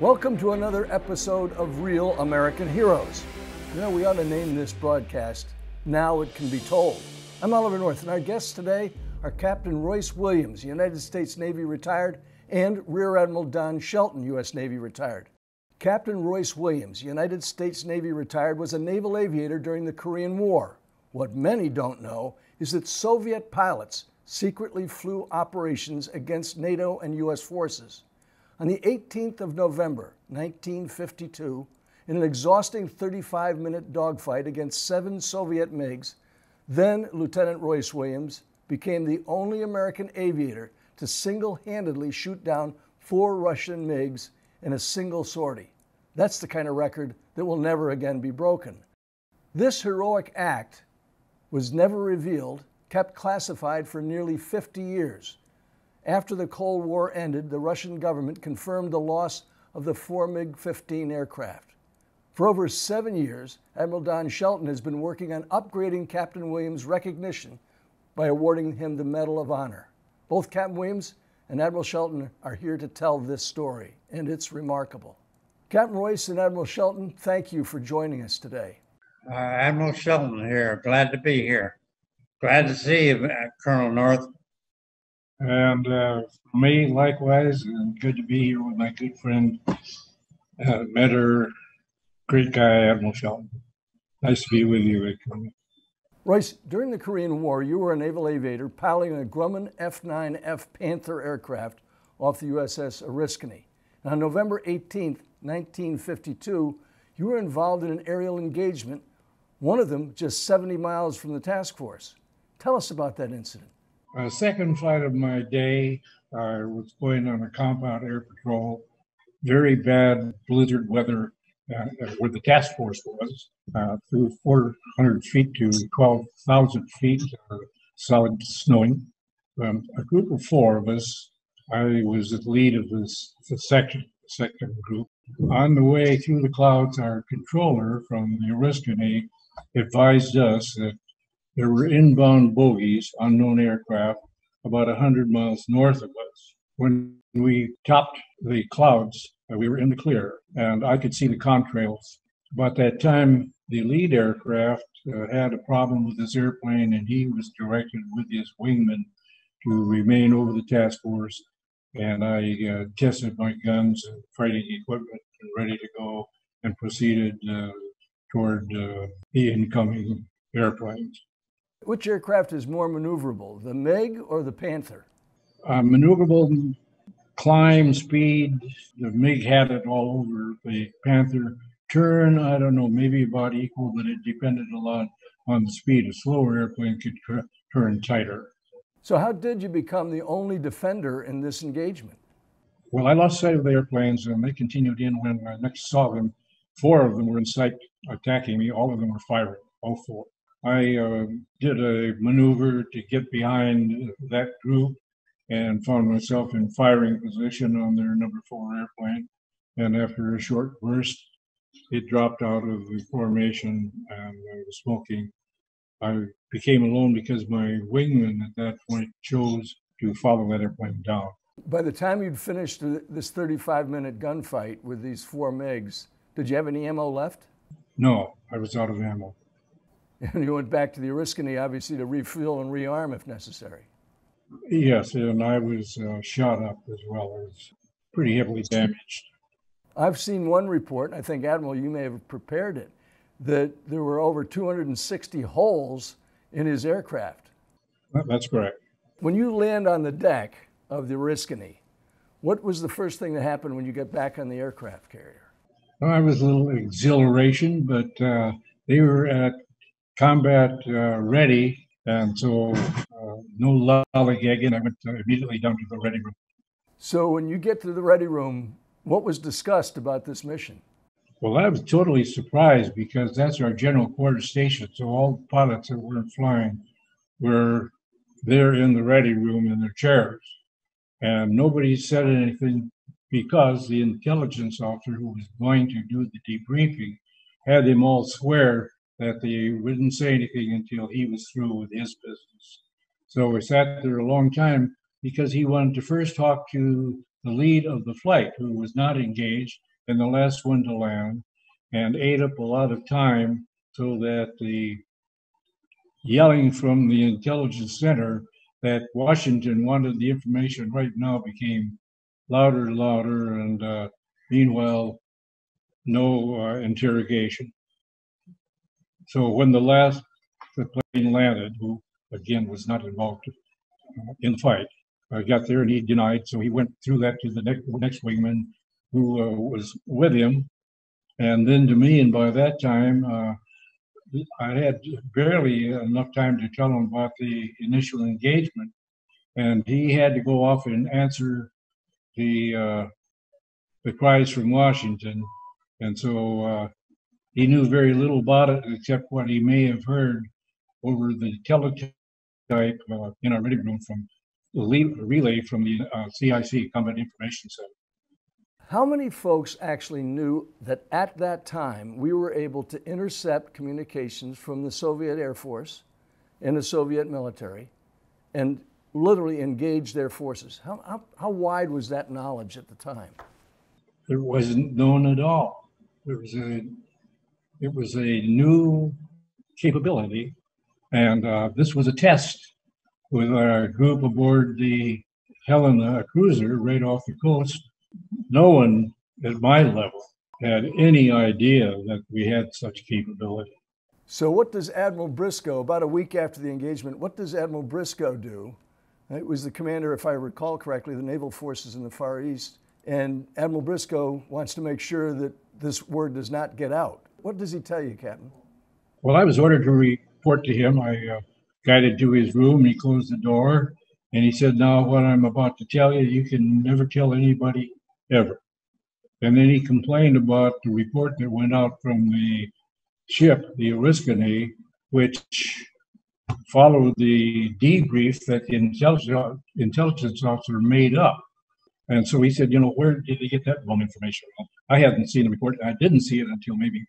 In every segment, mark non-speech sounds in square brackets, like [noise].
Welcome to another episode of Real American Heroes. You know, we ought to name this broadcast Now It Can Be Told. I'm Oliver North, and our guests today are Captain Royce Williams, United States Navy retired, and Rear Admiral Don Shelton, U.S. Navy retired. Captain Royce Williams, United States Navy retired, was a naval aviator during the Korean War. What many don't know is that Soviet pilots secretly flew operations against NATO and U.S. forces. On the 18th of November, 1952, in an exhausting 35 minute dogfight against seven Soviet MiGs, then Lieutenant Royce Williams became the only American aviator to single handedly shoot down four Russian MiGs in a single sortie. That's the kind of record that will never again be broken. This heroic act was never revealed, kept classified for nearly 50 years. After the Cold War ended, the Russian government confirmed the loss of the four MiG 15 aircraft. For over seven years, Admiral Don Shelton has been working on upgrading Captain Williams' recognition by awarding him the Medal of Honor. Both Captain Williams and Admiral Shelton are here to tell this story, and it's remarkable. Captain Royce and Admiral Shelton, thank you for joining us today. Uh, Admiral Shelton here. Glad to be here. Glad to see you, uh, Colonel North. And uh, for me, likewise, and good to be here with my good friend, uh, Mentor, great guy, Admiral Shelton. Nice to be with you, Colonel. Royce, during the Korean War, you were a naval aviator piloting a Grumman F 9F Panther aircraft off the USS Oriskany. And on November 18, 1952, you were involved in an aerial engagement, one of them just 70 miles from the task force. Tell us about that incident. Uh, second flight of my day, I was going on a combat air patrol. Very bad blizzard weather uh, where the task force was, uh, through 400 feet to 12,000 feet, uh, solid snowing. Um, a group of four of us, I was the lead of this the section, second group. On the way through the clouds, our controller from the Oriskany advised us that there were inbound bogies, unknown aircraft, about 100 miles north of us. When we topped the clouds, uh, we were in the clear, and I could see the contrails. About that time, the lead aircraft uh, had a problem with his airplane, and he was directed with his wingman to remain over the task force. And I uh, tested my guns and fighting equipment and ready to go, and proceeded uh, toward uh, the incoming airplanes. Which aircraft is more maneuverable, the MiG or the Panther? Uh, maneuverable climb speed, the MiG had it all over. The Panther turn, I don't know, maybe about equal, but it depended a lot on the speed. A slower airplane could turn tighter. So, how did you become the only defender in this engagement? Well, I lost sight of the airplanes and they continued in when I next saw them. Four of them were in sight attacking me, all of them were firing, all four. I uh, did a maneuver to get behind that group and found myself in firing position on their number four airplane. And after a short burst, it dropped out of the formation and I was smoking. I became alone because my wingman at that point chose to follow that airplane down. By the time you'd finished this 35 minute gunfight with these four MiGs, did you have any ammo left? No, I was out of ammo. [laughs] And you went back to the Oriskany, obviously, to refuel and rearm if necessary. Yes, and I was uh, shot up as well. I was pretty heavily damaged. I've seen one report, and I think, Admiral, you may have prepared it, that there were over 260 holes in his aircraft. That's correct. When you land on the deck of the Oriskany, what was the first thing that happened when you got back on the aircraft carrier? I was a little exhilaration, but uh, they were at combat uh, ready, and so uh, no lollygagging. I went immediately down to the ready room. So when you get to the ready room, what was discussed about this mission? Well, I was totally surprised because that's our general quarters station. So all the pilots that weren't flying were there in the ready room in their chairs. And nobody said anything because the intelligence officer who was going to do the debriefing had them all swear that they wouldn't say anything until he was through with his business. So we sat there a long time because he wanted to first talk to the lead of the flight, who was not engaged and the last one to land, and ate up a lot of time so that the yelling from the intelligence center that Washington wanted the information right now became louder and louder, and uh, meanwhile, no uh, interrogation. So when the last the plane landed, who again was not involved uh, in the fight, uh, got there and he denied. So he went through that to the next, next wingman who uh, was with him, and then to me. And by that time, uh, I had barely enough time to tell him about the initial engagement, and he had to go off and answer the uh, the cries from Washington, and so uh, he knew very little about it except what he may have heard over the teletype uh, in our reading room from the relay from the CIC uh, Combat Information Center. How many folks actually knew that at that time we were able to intercept communications from the Soviet Air Force and the Soviet military and literally engage their forces? How, how, how wide was that knowledge at the time? It wasn't known at all. It was a, it was a new capability, and uh, this was a test with our group aboard the Helena cruiser right off the coast no one at my level had any idea that we had such capability. So, what does Admiral Briscoe, about a week after the engagement, what does Admiral Briscoe do? It was the commander, if I recall correctly, the naval forces in the Far East. And Admiral Briscoe wants to make sure that this word does not get out. What does he tell you, Captain? Well, I was ordered to report to him. I uh, guided to his room. He closed the door and he said, Now, what I'm about to tell you, you can never tell anybody ever. And then he complained about the report that went out from the ship, the Oriskany, which followed the debrief that the intelligence, officer made up. And so he said, you know, where did he get that wrong information? I hadn't seen the report. I didn't see it until maybe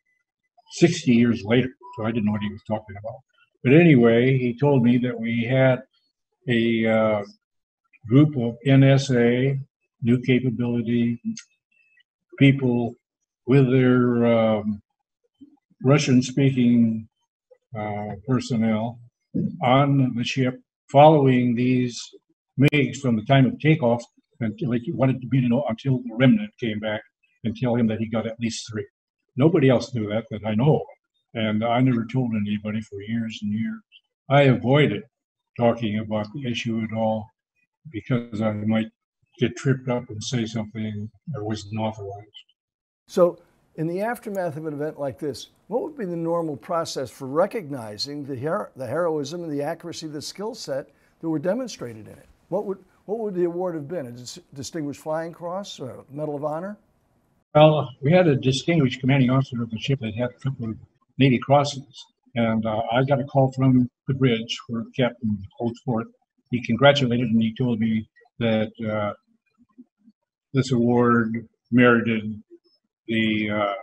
60 years later. So I didn't know what he was talking about. But anyway, he told me that we had a uh, group of NSA new capability, people with their um, Russian speaking uh, personnel on the ship following these MiGs from the time of takeoff until he wanted to be to know until the remnant came back and tell him that he got at least three. Nobody else knew that that I know. And I never told anybody for years and years. I avoided talking about the issue at all because I might get tripped up and say something that wasn't authorized. So, in the aftermath of an event like this, what would be the normal process for recognizing the, her- the heroism and the accuracy of the skill set that were demonstrated in it? What would, what would the award have been? A dis- Distinguished Flying Cross or Medal of Honor? Well, we had a distinguished commanding officer of the ship that had a couple of Navy crosses. And uh, I got a call from the bridge where the captain holds forth. He congratulated and he told me that uh, this award merited the uh,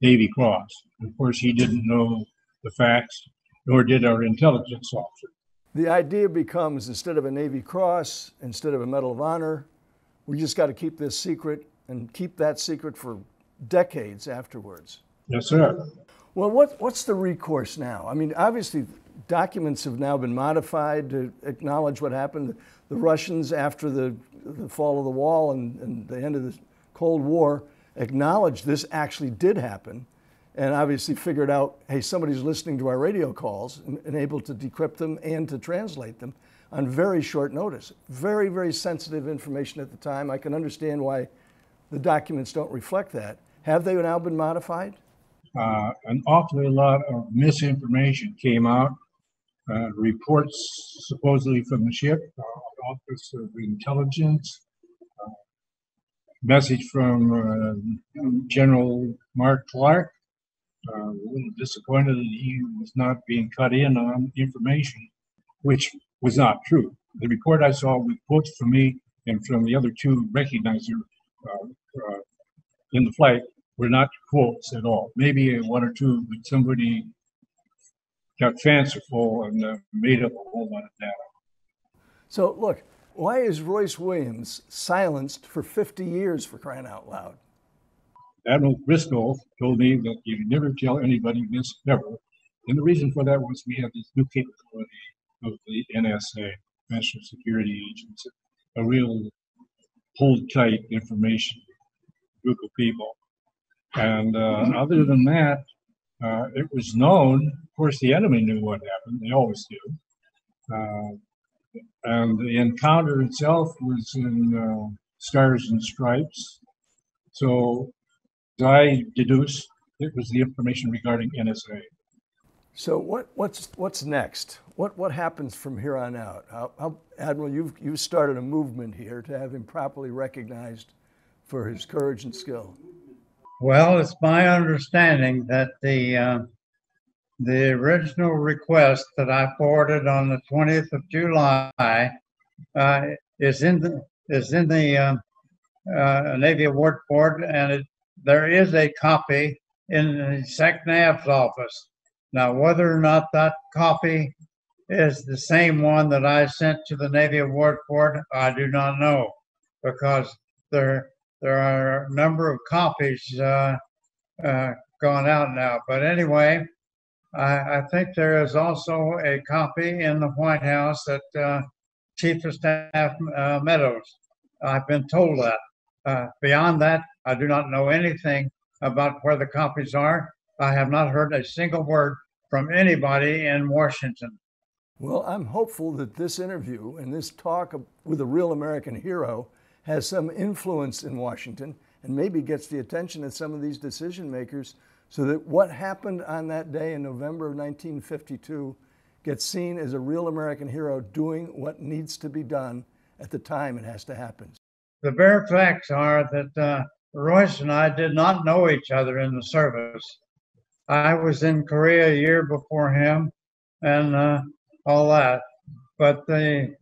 Navy Cross. Of course, he didn't know the facts, nor did our intelligence officer. The idea becomes instead of a Navy Cross, instead of a Medal of Honor, we just got to keep this secret and keep that secret for decades afterwards. Yes, sir. Well, what, what's the recourse now? I mean, obviously, documents have now been modified to acknowledge what happened. The Russians, after the, the fall of the wall and, and the end of the Cold War, acknowledged this actually did happen and obviously figured out hey, somebody's listening to our radio calls and, and able to decrypt them and to translate them on very short notice. Very, very sensitive information at the time. I can understand why the documents don't reflect that. Have they now been modified? Uh, an awfully lot of misinformation came out uh, reports supposedly from the ship, uh, Office of Intelligence, uh, message from uh, General Mark Clark. Uh, a little disappointed that he was not being cut in on information, which was not true. The report I saw with quotes from me and from the other two recognizer uh, in the flight were not quotes at all. Maybe one or two, but somebody got fanciful and uh, made up a whole lot of data. So, look, Why is Royce Williams silenced for 50 years for crying out loud? Admiral Briscoe told me that you never tell anybody this ever. And the reason for that was we have this new capability of the NSA, National Security Agency, a real hold tight information group of people. And uh, other than that, uh, it was known, of course, the enemy knew what happened, they always do. Uh, and the encounter itself was in uh, Stars and Stripes. So I deduce it was the information regarding NSA. So what, what's what's next? What what happens from here on out? How, how, Admiral, you've you've started a movement here to have him properly recognized for his courage and skill. Well, it's my understanding that the uh, the original request that I forwarded on the 20th of July uh, is in the is in the um, uh, Navy Award Board, and it, there is a copy in the SecNav's office. Now, whether or not that copy is the same one that I sent to the Navy Award Board, I do not know, because there there are a number of copies uh, uh, gone out now. But anyway, I, I, think there is also a copy in the White House at uh, Chief of Staff uh, Meadows. I've been told that. Uh, beyond that, I do not know anything about where the copies are. I have not heard a single word from anybody in Washington. Well, I'm hopeful that this interview and this talk with a real American hero has some influence in Washington and maybe gets the attention of some of these decision makers so that what happened on that day in November of 1952 gets seen as a real American hero doing what needs to be done at the time it has to happen. The bare facts are that uh, Royce and I did not know each other in the service. I was in Korea a year before him and uh, all that. But the,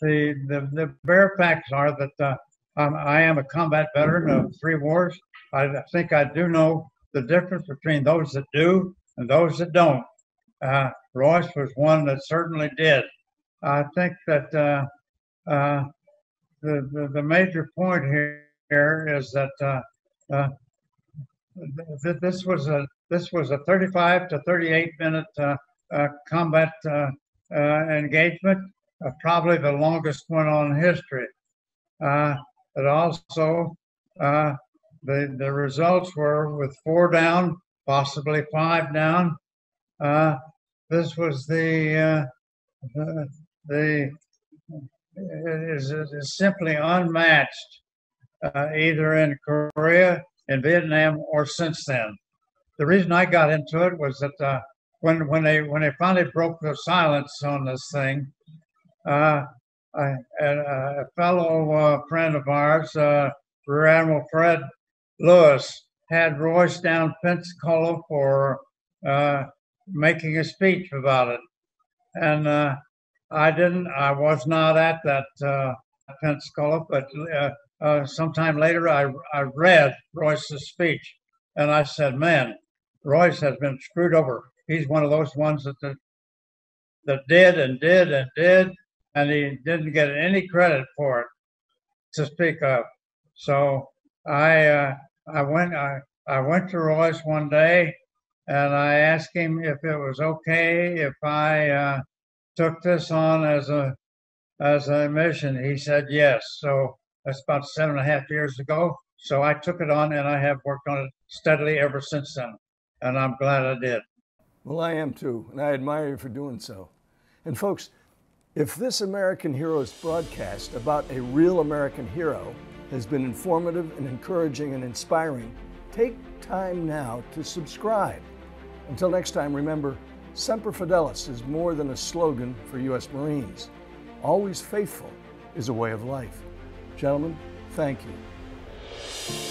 the, the, the bare facts are that uh, I am a combat veteran of three wars. I think I do know the difference between those that do and those that don't. Uh, Royce was one that certainly did. I think that uh, uh, the, the, the major point here, here is that uh, uh, th- this was a this was a 35 to 38 minute uh, combat engagement, probably the longest one on history. but also the, the results were with four down, possibly five down. Uh, this was the, uh, the, the is, is simply unmatched uh, either in Korea, in Vietnam, or since then. The reason I got into it was that uh, when when they when they finally broke the silence on this thing, uh, I, a, a fellow uh, friend of ours, uh, Rear Admiral Fred Lewis had Royce down Pensacola for uh, making a speech about it. And uh, I didn't, I was not at that uh, Pensacola, but uh, uh, sometime later I, I read Royce's speech and I said, man, Royce has been screwed over. He's one of those ones that, that, that did and did and did, and he didn't get any credit for it to speak of. So I uh, I went I, I went to Royce one day and I asked him if it was okay if I uh, took this on as a as a mission. He said yes. So that's about seven and a half years ago. So I took it on and I have worked on it steadily ever since then. And I'm glad I did. Well, I am too, and I admire you for doing so. And folks, if this American Heroes broadcast about a real American hero has been informative and encouraging and inspiring, take time now to subscribe. Until next time, remember, Semper Fidelis is more than a slogan for U.S. Marines. Always faithful is a way of life. Gentlemen, thank you.